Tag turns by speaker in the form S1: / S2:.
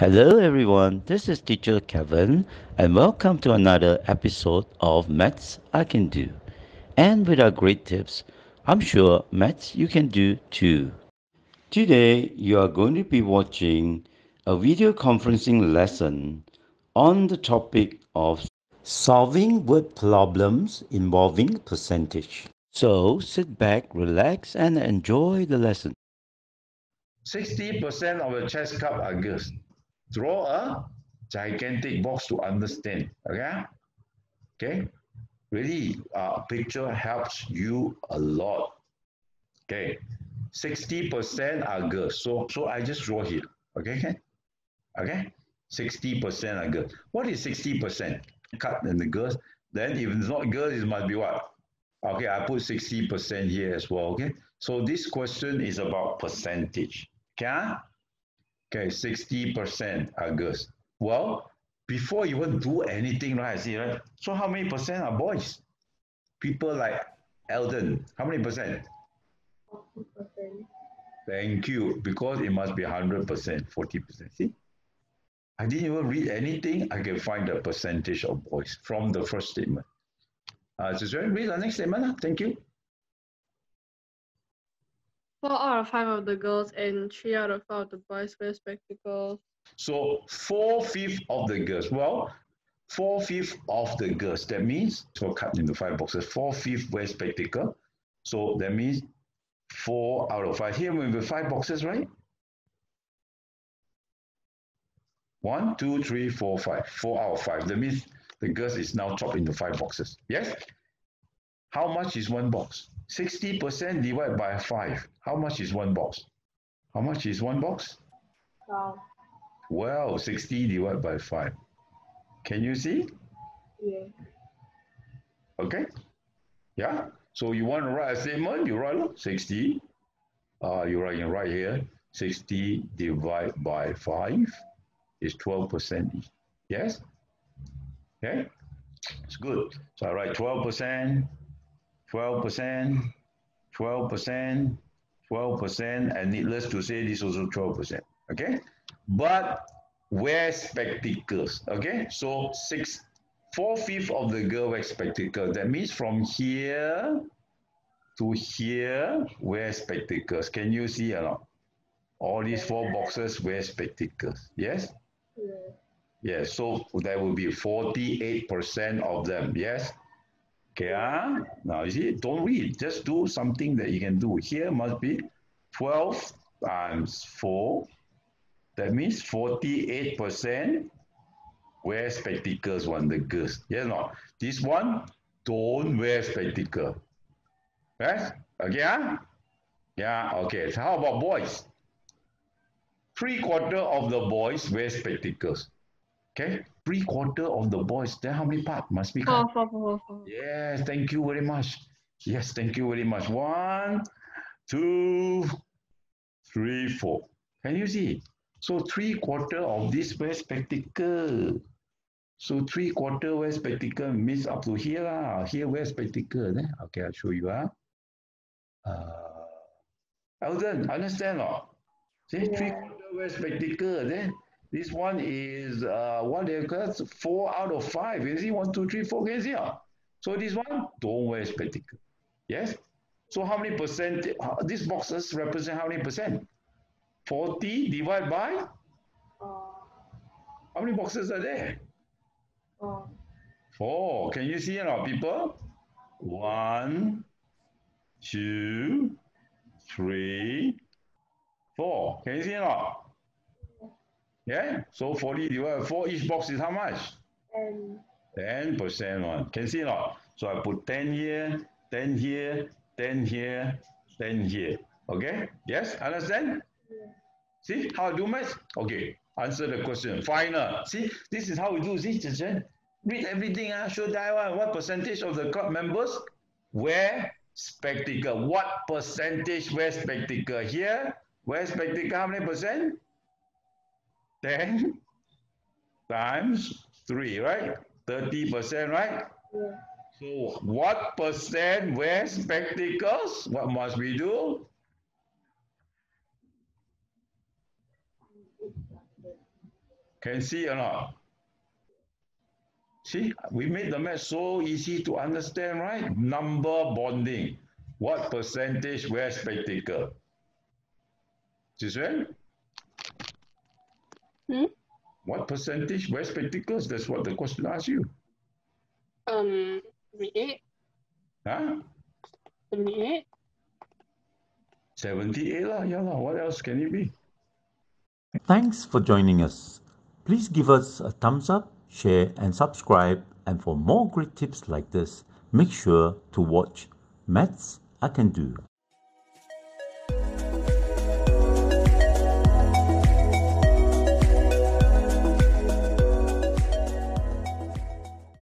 S1: Hello everyone, this is teacher Calvin and welcome to another episode of Maths I Can Do. And with our great tips, I'm sure maths you can do too. Today you are going to be watching a video conferencing lesson on the topic of solving word problems involving percentage. So sit back, relax and enjoy the lesson.
S2: 60% of the chess cup are girls. Draw a gigantic box to understand. Okay? Okay? Really, uh, picture helps you a lot. Okay? 60% are girls. So, so I just draw here. Okay? Okay? okay? 60% are girls. What is 60%? Cut in the girls. Then if it's not girls, it must be what? Okay, I put 60% here as well. Okay? So this question is about percentage. Okay? Okay, 60% are girls. Well, before you even do anything, right? See, right? So how many percent are boys? People like Eldon, how many percent? 40%. Thank you, because it must be 100%, 40%. See? I didn't even read anything. I can find the percentage of boys from the first statement. Uh, so read the next statement. Thank you.
S3: Four out of five of the girls and three out of five of the boys wear spectacles.
S2: So four fifth of the girls. Well, four fifth of the girls. That means so cut into five boxes. Four fifth wear spectacle. So that means four out of five. Here we have five boxes, right? One, two, three, four, five. Four out of five. That means the girls is now chopped into five boxes. Yes? How much is one box? 60% divided by 5. How much is one box? How much is one box? 12. Well, 60 divided by 5. Can you see?
S3: Yeah.
S2: Okay. Yeah. So you want to write a statement, you write 60. Uh, you write right here. 60 divided by 5 is 12%. Yes? Okay? It's good. So I write 12%, 12%, 12%, 12%, and needless to say, this also 12%, okay? But wear spectacles, okay? So six, four-fifth of the girl wear spectacles. That means from here to here, wear spectacles. Can you see or not? All these four boxes wear spectacles, yes? Yeah. Yes, so that will be 48% of them, yes? Okay, ah? now you see, don't read, just do something that you can do. Here must be 12 times 4. That means 48% wear spectacles on the girls. Yes, no. This one, don't wear spectacle. Yes? Okay, ah? Yeah, okay. So how about boys? Three quarter of the boys wear spectacles. Okay, three quarter of the boys. Then how many part must be
S3: cut? Four, four, four,
S2: yes, thank you very much. Yes, thank you very much. One, two, three, four. Can you see? So three quarter of this wear spectacle. So three quarter wear spectacle means up to here lah. Here wear spectacle. Eh? Okay, I'll show you. Ah. Uh, Eldon, understand or? See, yeah. three quarter wear spectacle. Then this one is uh, what they call four out of five. You see, one, two, three, four. See? Uh? So this one, don't wear spectacle. Yes? So how many percent, uh, these boxes represent how many percent? 40 divided by? How many boxes are there? Uh, Four. Can you see it now, people? One, two, three, four. Can you see it now? Yeah, so 40 divided 4, each box is how much? 10. 10% one. Can see not? So I put 10 here, 10 here, 10 here, 10 here. Okay? Yes? Understand? Yeah. See how I do math? Okay. Answer the question. Final. See, this is how we do. See, Chen? Read everything. Uh, show Taiwan. What percentage of the club members wear spectacle? What percentage wear spectacle? Here, wear spectacle, how many percent? 10 times 3, right? 30%, right? So what percent wear spectacles? What must we do? Can see or not? See, we made the math so easy to understand, right? Number bonding. What percentage wear spectacle? Jiswen?
S3: Hmm?
S2: What percentage wear spectacles? That's what the question asks you.
S3: Um, 78.
S2: Huh?
S3: 78.
S2: 78 lah, yeah lah. What else can it be?
S1: Thanks for joining us. Please give us a thumbs up, share, and subscribe. And for more great tips like this, make sure to watch Maths I Can Do.